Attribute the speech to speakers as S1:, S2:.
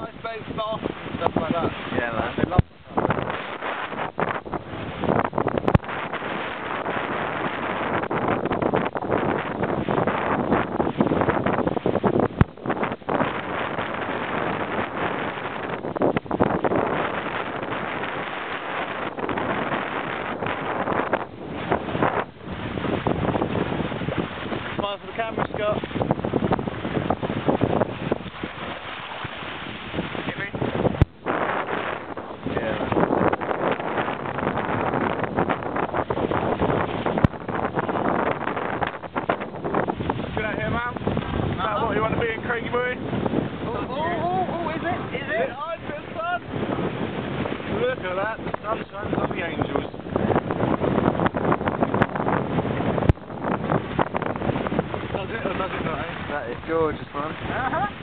S1: nice boat fast and stuff like that.
S2: Yeah, man.
S1: They love Smile for the camera, Scott. boy. Oh,
S3: oh, oh, oh, is it? Is it? Is it
S1: on the sun? Look at that, the sun shines on the angels. Does it or does it not?
S2: That is gorgeous, man.
S1: Uh-huh.